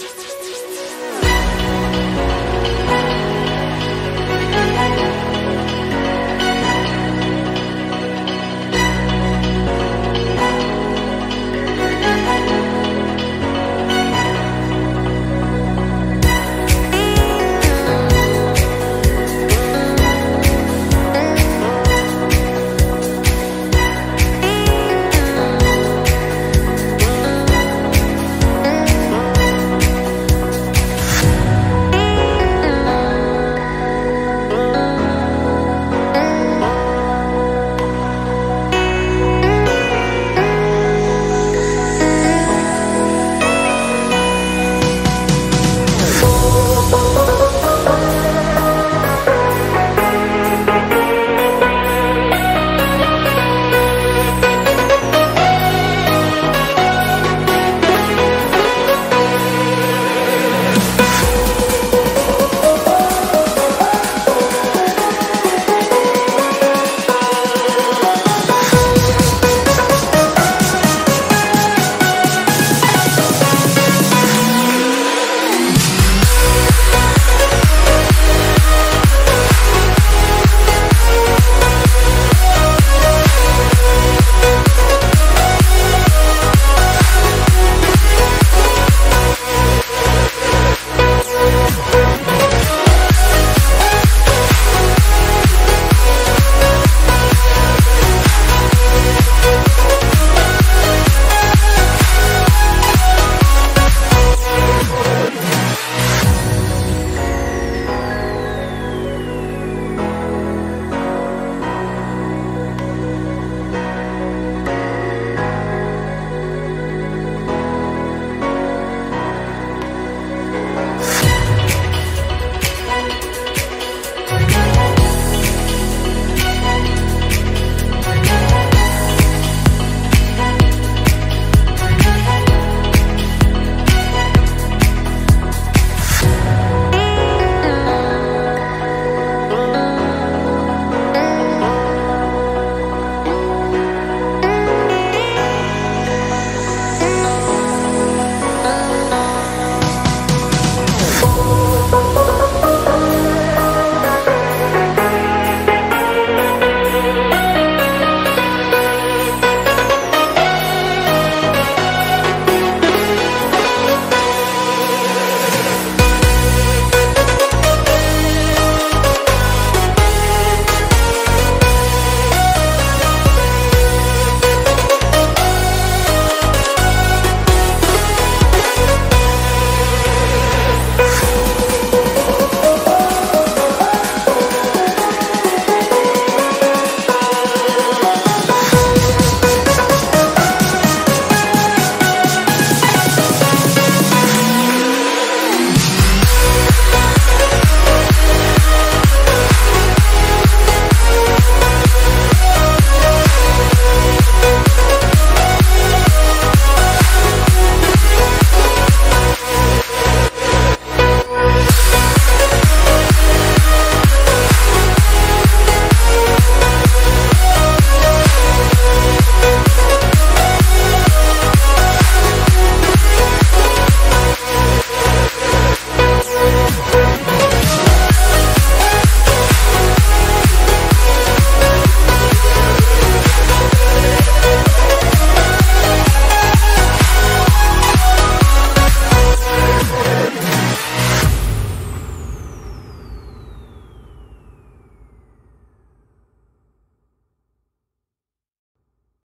just, just, just.